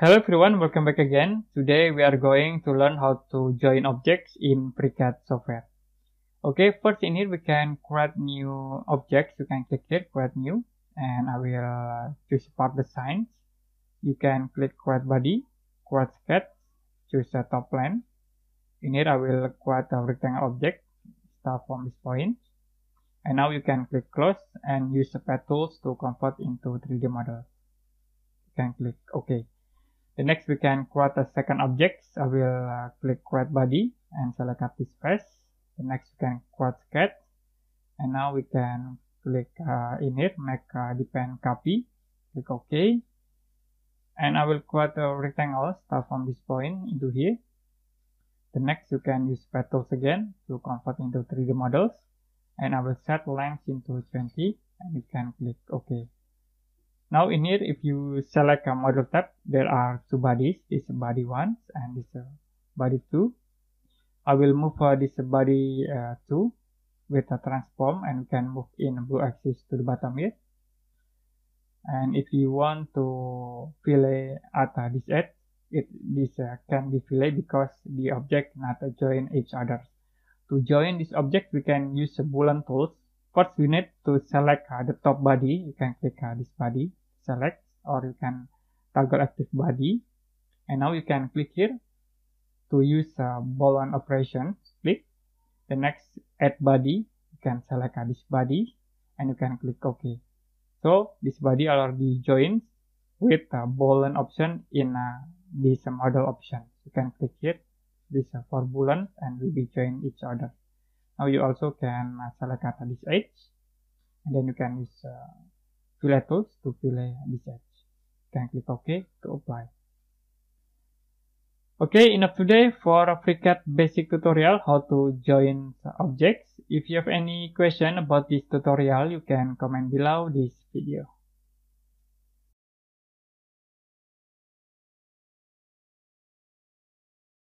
Hello everyone, welcome back again. Today we are going to learn how to join objects in FreeCAD software. Okay, first in here we can create new objects. You can click here, create new, and I will uh, choose part designs. You can click create body, create sketch, choose a top plane. In here I will create a rectangle object, start from this point. And now you can click close and use the pad tools to convert into 3D model. You can click OK. The next we can create a second object. I will uh, click create body and select up this face. The next we can create sketch. And now we can click uh, in here, make uh, depend copy. Click OK. And I will create a rectangle start from this point into here. The next you can use pad tools again to convert into 3D models. And I will set length into 20 and you can click OK. Now in here, if you select a model tab, there are two bodies. This body one and this body two. I will move uh, this body uh, two with a transform and we can move in blue axis to the bottom here. And if you want to fillet at uh, this edge, it this uh, can be fillet because the object not join each other. To join this object, we can use the boolean tools First, we need to select uh, the top body. You can click uh, this body, select, or you can toggle active body. And now you can click here to use uh, boolean operation. Click. The next add body, you can select uh, this body and you can click OK. So this body already joins with uh, boolean option in uh, this model option. You can click here, this uh, for boolean and will be join each other. Now you also can uh, select at this edge and then you can use uh, fillet tools to fillet this edge. You can click OK to apply. Okay, enough today for a FreeCAD basic tutorial how to join objects. If you have any question about this tutorial, you can comment below this video.